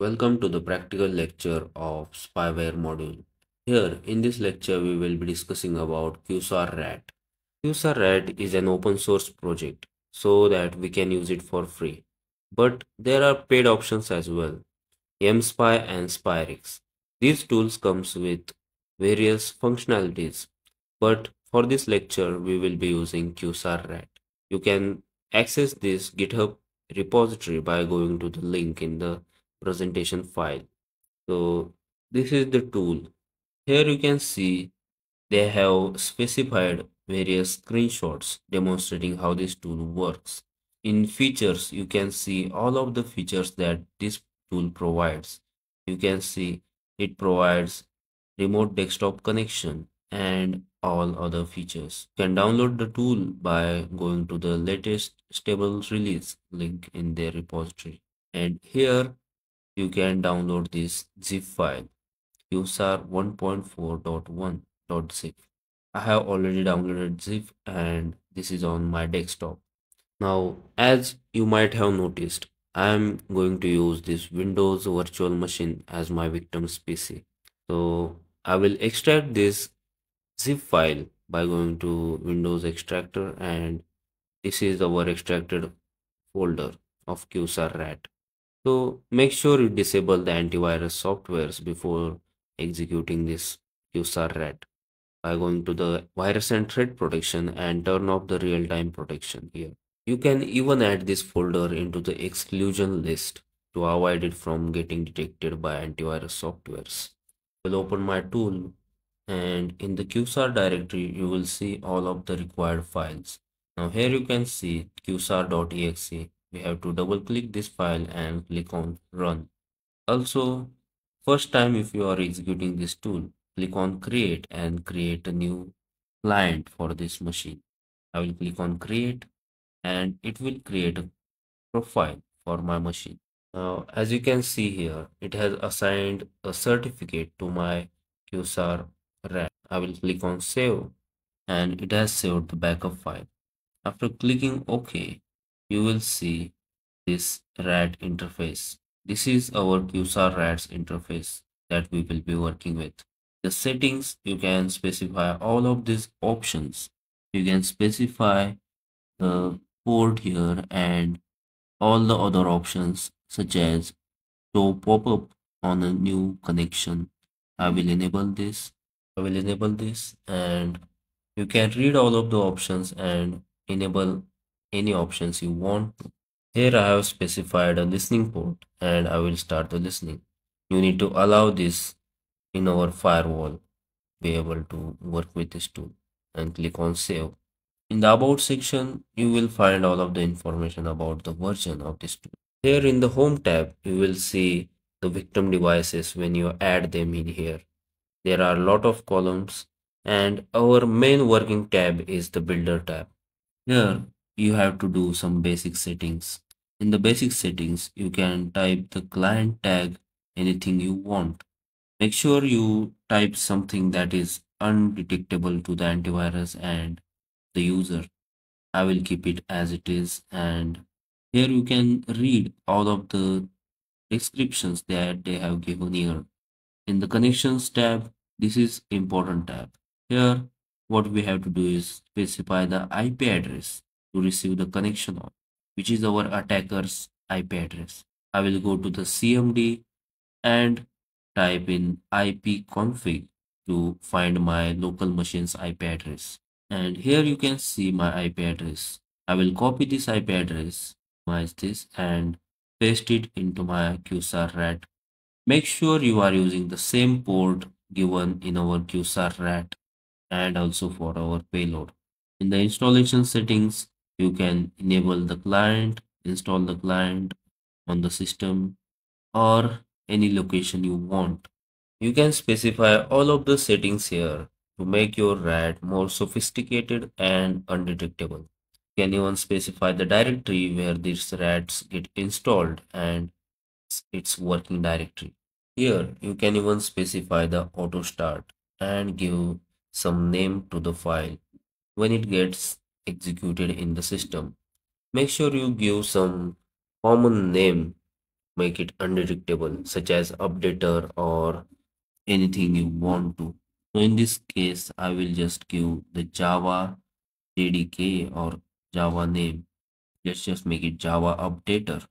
Welcome to the practical lecture of spyware module. Here in this lecture we will be discussing about QSAR RAT. QSAR RAT is an open source project so that we can use it for free. But there are paid options as well. MSpy and Spyrix. These tools comes with various functionalities. But for this lecture we will be using QSAR RAT. You can access this GitHub repository by going to the link in the presentation file. So this is the tool. Here you can see they have specified various screenshots demonstrating how this tool works. In features, you can see all of the features that this tool provides. You can see it provides remote desktop connection and all other features. You can download the tool by going to the latest stable release link in their repository. And here you can download this zip file. Qsar 1.4.1.zip i have already downloaded zip and this is on my desktop. Now as you might have noticed i am going to use this windows virtual machine as my victim's pc so i will extract this zip file by going to windows extractor and this is our extracted folder of qsar rat so make sure you disable the antivirus softwares before executing this QSAR rat by going to the virus and threat protection and turn off the real-time protection here. You can even add this folder into the exclusion list to avoid it from getting detected by antivirus softwares. We'll open my tool and in the QSAR directory you will see all of the required files. Now here you can see qsar.exe we have to double click this file and click on run. Also, first time if you are executing this tool, click on create and create a new client for this machine. I will click on create and it will create a profile for my machine. Now, as you can see here, it has assigned a certificate to my qsr RAT. I will click on save and it has saved the backup file. After clicking OK, you will see this RAT interface. This is our QSAR RATs interface that we will be working with. The settings, you can specify all of these options. You can specify the port here and all the other options such as show pop-up on a new connection. I will enable this. I will enable this and you can read all of the options and enable any options you want. Here I have specified a listening port and I will start the listening. You need to allow this in our firewall be able to work with this tool and click on save. In the about section, you will find all of the information about the version of this tool. Here in the home tab, you will see the victim devices when you add them in here. There are a lot of columns and our main working tab is the builder tab. Here you have to do some basic settings. In the basic settings, you can type the client tag anything you want. Make sure you type something that is undetectable to the antivirus and the user. I will keep it as it is and here you can read all of the descriptions that they have given here. In the connections tab, this is important tab. Here, what we have to do is specify the IP address to receive the connection on, which is our attacker's IP address. I will go to the CMD and type in ipconfig to find my local machine's IP address. And here you can see my IP address. I will copy this IP address, minimize this and paste it into my QSAR RAT. Make sure you are using the same port given in our QSAR RAT and also for our payload. In the installation settings, you can enable the client, install the client on the system or any location you want. You can specify all of the settings here to make your RAT more sophisticated and undetectable. You can even specify the directory where these RATs get installed and its working directory. Here you can even specify the auto start and give some name to the file when it gets executed in the system. Make sure you give some common name make it undetectable, such as updater or anything you want to. So in this case, I will just give the Java JDK or Java name. Let's just make it Java updater.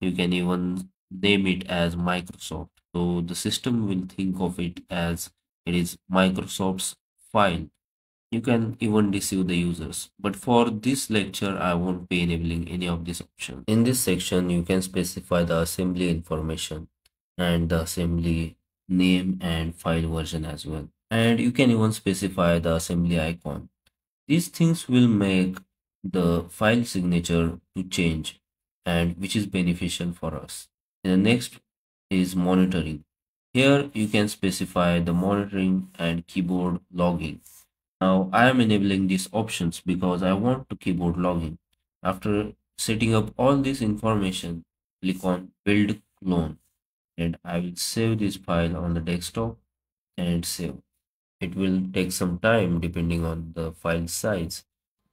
You can even name it as Microsoft. So the system will think of it as it is Microsoft's file. You can even deceive the users. But for this lecture, I won't be enabling any of these options. In this section, you can specify the assembly information and the assembly name and file version as well. And you can even specify the assembly icon. These things will make the file signature to change and which is beneficial for us. The next is monitoring. Here you can specify the monitoring and keyboard logging. Now I am enabling these options because I want to keyboard logging. After setting up all this information, click on build clone and I will save this file on the desktop and save. It will take some time depending on the file size.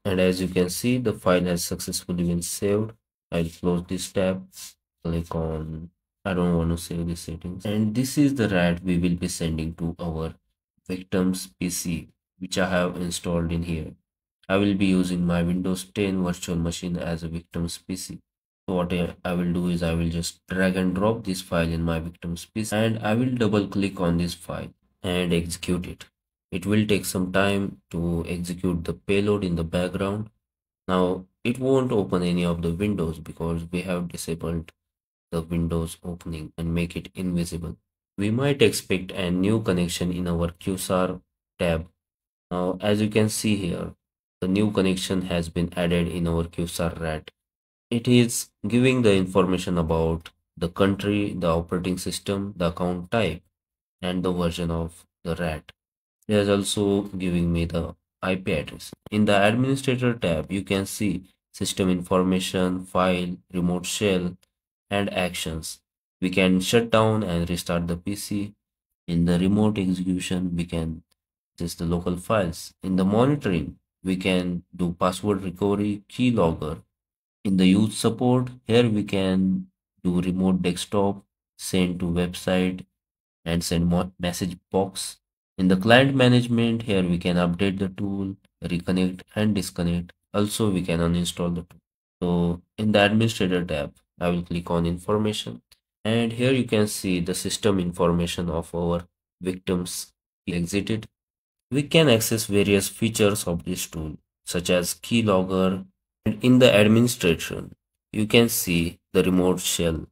And as you can see, the file has successfully been saved. I'll close this tab, click on, I don't want to save the settings. And this is the RAT we will be sending to our victim's PC, which I have installed in here. I will be using my Windows 10 virtual machine as a victim's PC. So what I will do is I will just drag and drop this file in my victim's PC and I will double click on this file and execute it. It will take some time to execute the payload in the background. Now it won't open any of the windows because we have disabled the windows opening and make it invisible. We might expect a new connection in our QSAR tab. Now as you can see here, the new connection has been added in our QSAR RAT. It is giving the information about the country, the operating system, the account type, and the version of the RAT. It is also giving me the IP address. In the administrator tab, you can see system information, file, remote shell, and actions. We can shut down and restart the PC. In the remote execution, we can access the local files. In the monitoring, we can do password recovery, keylogger, in the use support here we can do remote desktop send to website and send message box. In the client management here we can update the tool reconnect and disconnect. Also we can uninstall the tool. So in the administrator tab i will click on information. And here you can see the system information of our victims. Exited we can access various features of this tool such as keylogger and in the administration, you can see the remote shell,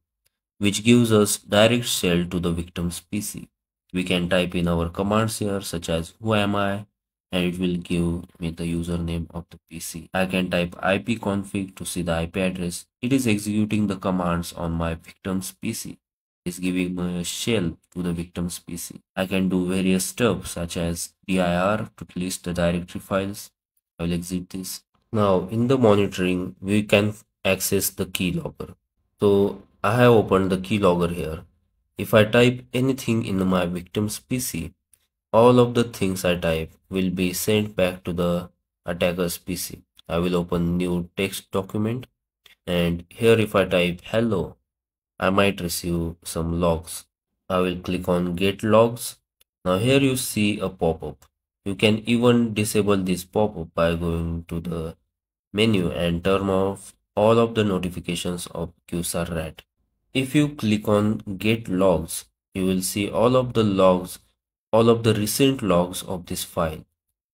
which gives us direct shell to the victim's PC. We can type in our commands here, such as who am I, and it will give me the username of the PC. I can type ipconfig to see the IP address. It is executing the commands on my victim's PC. Is giving a shell to the victim's PC. I can do various steps such as dir to list the directory files. I will exit this now in the monitoring, we can access the keylogger. So I have opened the keylogger here. If I type anything in my victim's PC, all of the things I type will be sent back to the attacker's PC. I will open new text document and here if I type hello, I might receive some logs. I will click on get logs. Now here you see a pop-up. You can even disable this pop-up by going to the menu and turn off all of the notifications of QSAR RAT. If you click on get logs, you will see all of the logs, all of the recent logs of this file.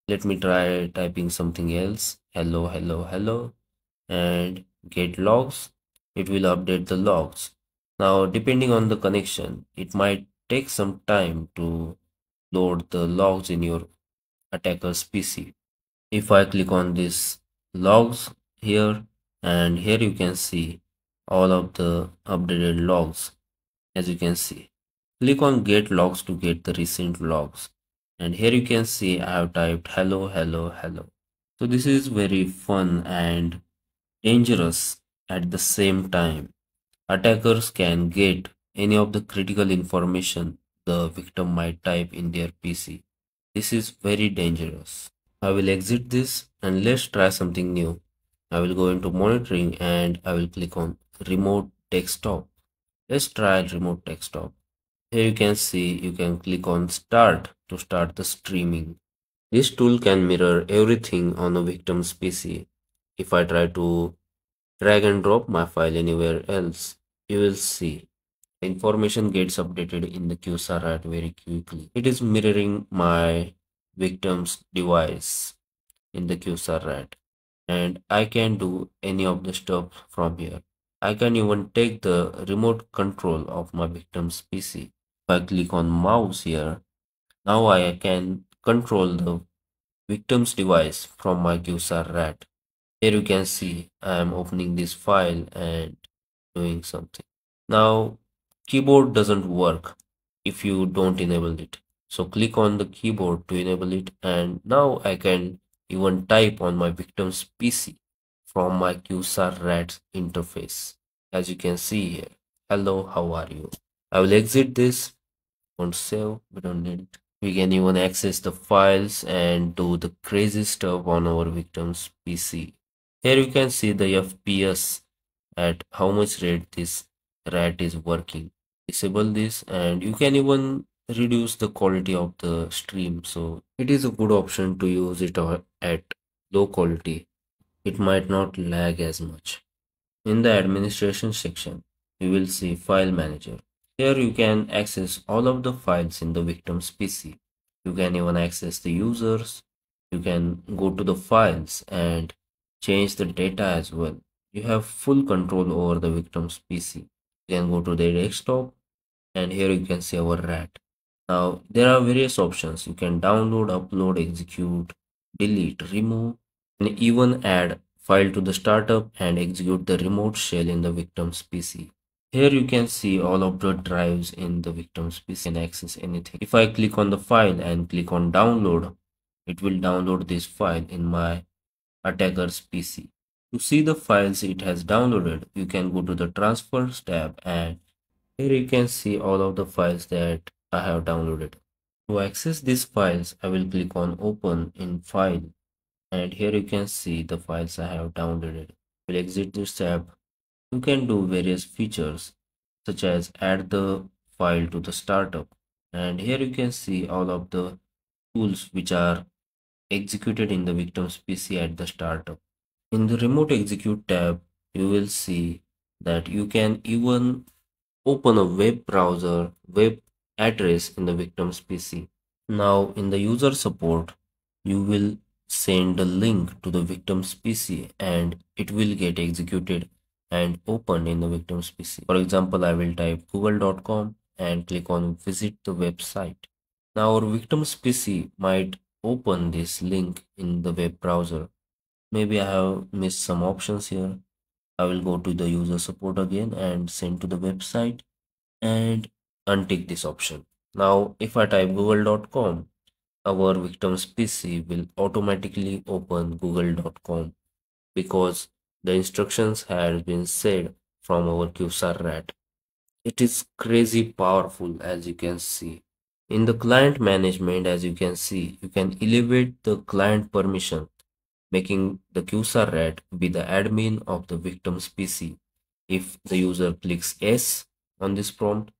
Let me try typing something else. Hello, hello, hello, and get logs. It will update the logs. Now, depending on the connection, it might take some time to load the logs in your attacker's PC. If I click on this logs here and here you can see all of the updated logs as you can see. Click on get logs to get the recent logs. And here you can see i have typed hello hello hello. So this is very fun and dangerous at the same time attackers can get any of the critical information the victim might type in their pc this is very dangerous I will exit this and let's try something new. I will go into monitoring and I will click on remote desktop. Let's try remote desktop. Here you can see you can click on start to start the streaming. This tool can mirror everything on a victim's PC. If I try to drag and drop my file anywhere else, you will see information gets updated in the QSARAT very quickly. It is mirroring my victim's device in the QSARAT and I can do any of the stuff from here. I can even take the remote control of my victim's PC. If I click on mouse here, now I can control the victim's device from my QSARAT. Here you can see I am opening this file and doing something. Now keyboard doesn't work if you don't enable it. So click on the keyboard to enable it and now I can even type on my victim's PC from my QSARAT interface. As you can see here, hello, how are you? I will exit this, won't save, we don't need it. We can even access the files and do the crazy stuff on our victim's PC. Here you can see the FPS at how much rate this rat is working. Disable this and you can even reduce the quality of the stream. So it is a good option to use it at low quality. It might not lag as much. In the administration section you will see file manager. Here you can access all of the files in the victim's pc you can even access the users. You can go to the files and change the data as well you have full control over the victim's pc you can go to the desktop and here you can see our rat now there are various options. You can download, upload, execute, delete, remove, and even add file to the startup and execute the remote shell in the victim's PC. Here you can see all of the drives in the victim's PC and access anything. If I click on the file and click on download, it will download this file in my attacker's PC. To see the files it has downloaded, you can go to the transfers tab and here you can see all of the files that I have downloaded. To access these files, I will click on open in file and here you can see the files I have downloaded. I will exit this tab. You can do various features such as add the file to the startup and here you can see all of the tools which are executed in the victim's PC at the startup. In the remote execute tab, you will see that you can even open a web browser, web address in the victim's PC. Now in the user support, you will send a link to the victim's PC and it will get executed and opened in the victim's PC. For example, I will type google.com and click on visit the website. Now our victim's PC might open this link in the web browser. Maybe I have missed some options here. I will go to the user support again and send to the website and untick this option. Now, if I type google.com, our victim's PC will automatically open google.com because the instructions had been said from our QSARAT. It is crazy powerful as you can see. In the client management, as you can see, you can elevate the client permission, making the QSARAT be the admin of the victim's PC. If the user clicks yes on this prompt,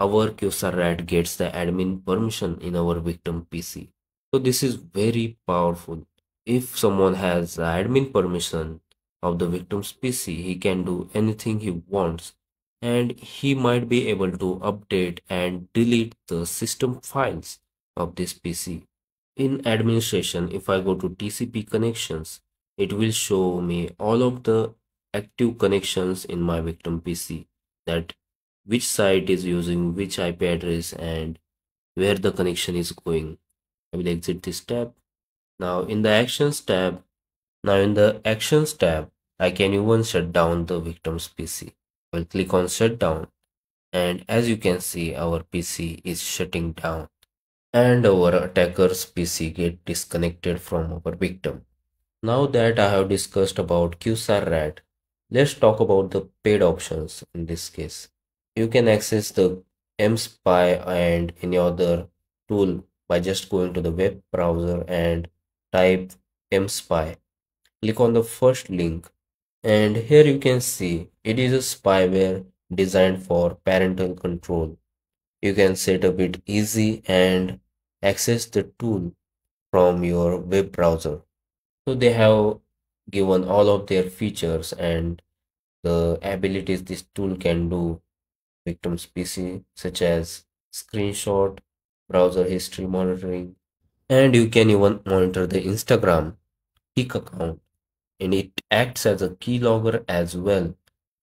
our QSARAT gets the admin permission in our victim PC. So this is very powerful. If someone has the admin permission of the victim's PC, he can do anything he wants and he might be able to update and delete the system files of this PC. In administration, if I go to TCP connections, it will show me all of the active connections in my victim PC that which site is using which IP address and where the connection is going. I will exit this tab. Now in the actions tab, now in the actions tab, I can even shut down the victim's PC. I will click on shutdown and as you can see our PC is shutting down and our attacker's PC get disconnected from our victim. Now that I have discussed about QSARAT, let's talk about the paid options in this case you can access the mspy and any other tool by just going to the web browser and type mspy click on the first link and here you can see it is a spyware designed for parental control. You can set up it easy and access the tool from your web browser. So they have given all of their features and the abilities this tool can do victim's PC, such as screenshot, browser history monitoring, and you can even monitor the Instagram tick account and it acts as a keylogger as well.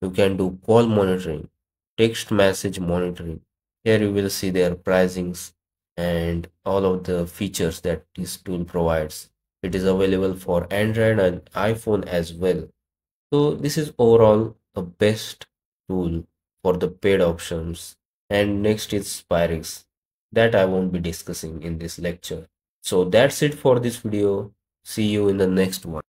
You can do call monitoring, text message monitoring. Here you will see their pricings and all of the features that this tool provides. It is available for Android and iPhone as well. So this is overall the best tool for the paid options. And next is Spyrix that I won't be discussing in this lecture. So that's it for this video. See you in the next one.